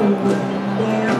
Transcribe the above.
down.